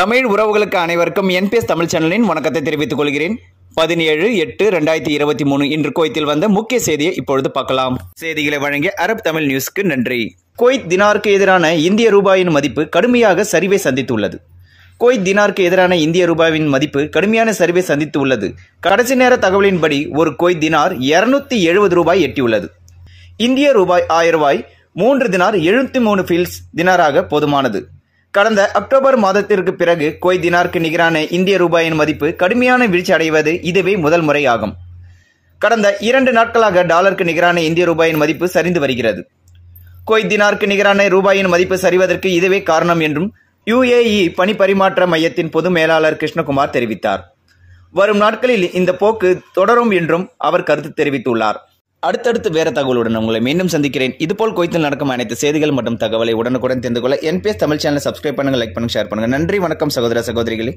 தமிழ் உறவுகளுக்கு அனைவருக்கும் என்பிஎஸ் தமிழ் சேனலின் வணக்கத்தை தெரிவித்துக் கொள்கிறேன். பதினேழு எட்டு ரெண்டாயிரத்தி இருபத்தி மூணு இன்று கோயத்தில் வந்த முக்கிய செய்தியை இப்பொழுது பார்க்கலாம். செய்திகளை வழங்கிய அரப் தமிழ் நியூஸ்க்கு நன்றி. குவைத் தினாருக்கு எதிரான இந்திய ரூபாயின் மதிப்பு கடுமையாக சரிவை சந்தித்துள்ளது. குவைத் தினாருக்கு எதிரான இந்திய ரூபாயின் மதிப்பு கடுமையான சரிவை சந்தித்து உள்ளது கடைசி நேர தகவலின்படி ஒரு கோய் தினார் இருநூத்தி எழுபது ரூபாய் எட்டியுள்ளது. இந்திய ரூபாய் ஆயிரம் ரூபாய் மூன்று தினார் எழுபத்தி மூணு ஃபீல்ஸ் தினாராக போதுமானது. கடந்த அக்டோபர் மாதத்திற்கு பிறகு கோய் தினாருக்கு நிகரான இந்திய ரூபாயின் மதிப்பு கடுமையான வீழ்ச்சி அடைவது இதுவே முதல் முறையாகும். கடந்த இரண்டு நாட்களாக டாலருக்கு நிகரான இந்திய ரூபாயின் மதிப்பு சரிந்து வருகிறது. கோய் தினாருக்கு நிகரான ரூபாயின் மதிப்பு சரிவதற்கு இதுவே காரணம் என்றும் யுஏஇ பணி பரிமாற்ற மையத்தின் பொது மேலாளர் கிருஷ்ணகுமார் தெரிவித்தார். வரும் நாட்களில் இந்த போக்கு தொடரும் என்றும் அவர் கருத்து தெரிவித்துள்ளார். அடுத்தடுத்து வேற தகவலுடன் உங்களை மீண்டும் சந்திக்கிறேன். இதுபோல் கோயத்தில் நடக்கும் அனைத்து செய்திகள் மற்றும் தகவலை உடனுக்குடன் தெரிந்து கொள்ள என்பிஎஸ் தமிழ் சேனல் சப்ஸ்கிரைப் பண்ணுங்க லைக் பண்ணுங்க ஷேர் பண்ணுங்க. நன்றி வணக்கம் சகோதர சகோதரிகளே.